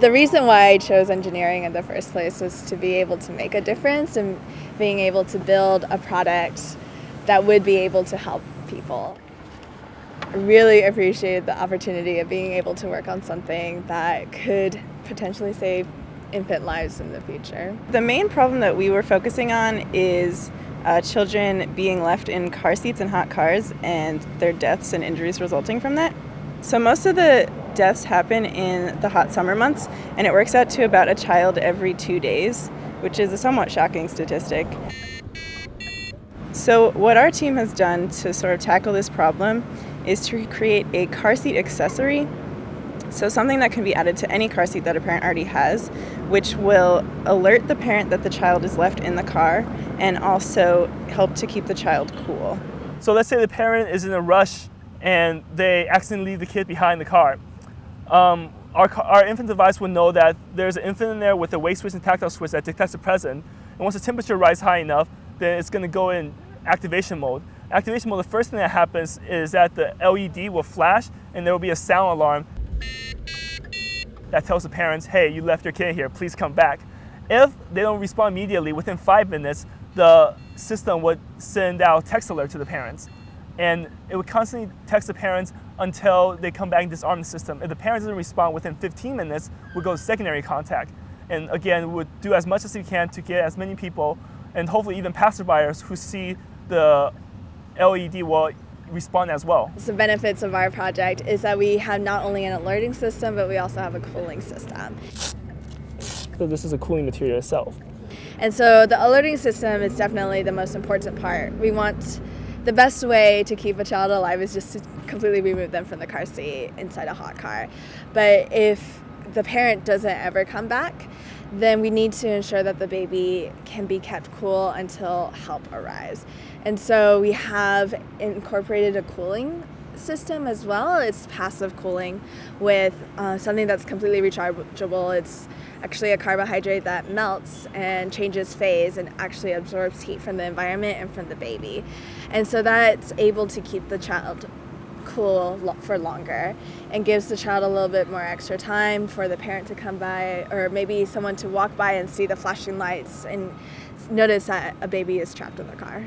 The reason why I chose engineering in the first place was to be able to make a difference and being able to build a product that would be able to help people. I really appreciated the opportunity of being able to work on something that could potentially save infant lives in the future. The main problem that we were focusing on is uh, children being left in car seats in hot cars and their deaths and injuries resulting from that. So, most of the deaths happen in the hot summer months, and it works out to about a child every two days, which is a somewhat shocking statistic. So, what our team has done to sort of tackle this problem is to create a car seat accessory. So, something that can be added to any car seat that a parent already has, which will alert the parent that the child is left in the car and also help to keep the child cool. So, let's say the parent is in a rush and they accidentally leave the kid behind the car. Um, our, our infant device will know that there's an infant in there with a weight switch and tactile switch that detects the present. And once the temperature rises high enough, then it's going to go in activation mode. Activation mode, the first thing that happens is that the LED will flash and there will be a sound alarm that tells the parents, hey, you left your kid here, please come back. If they don't respond immediately, within five minutes, the system would send out text alert to the parents and it would constantly text the parents until they come back and disarm the system. If the parents doesn't respond within 15 minutes, we'll go to secondary contact. And again, we would do as much as we can to get as many people and hopefully even passerbyers who see the LED will respond as well. The benefits of our project is that we have not only an alerting system, but we also have a cooling system. So this is a cooling material itself. And so the alerting system is definitely the most important part. We want the best way to keep a child alive is just to completely remove them from the car seat inside a hot car. But if the parent doesn't ever come back, then we need to ensure that the baby can be kept cool until help arrives. And so we have incorporated a cooling system as well. It's passive cooling with uh, something that's completely rechargeable. It's actually a carbohydrate that melts and changes phase and actually absorbs heat from the environment and from the baby. And so that's able to keep the child cool for longer and gives the child a little bit more extra time for the parent to come by or maybe someone to walk by and see the flashing lights and notice that a baby is trapped in the car.